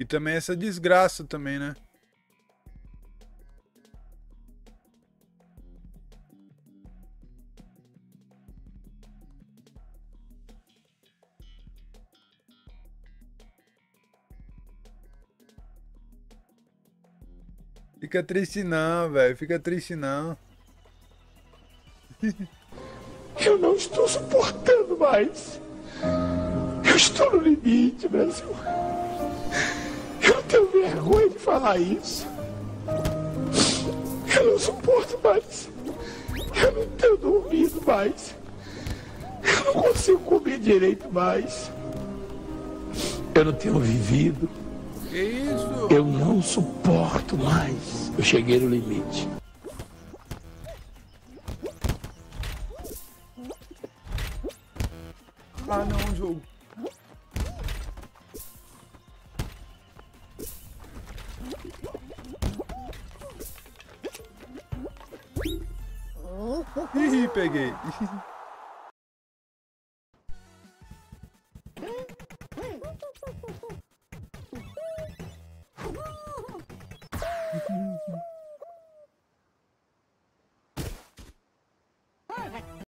E também essa desgraça também, né? Fica triste não, velho. Fica triste não. Eu não estou suportando mais. Eu estou no limite, Brasil. Vergonha de falar isso. Eu não suporto mais. Eu não tenho dormido mais. Eu não consigo comer direito mais. Eu não tenho vivido. Que isso? Eu não suporto mais. Eu cheguei no limite. Ah não, jogo. Ih, peguei.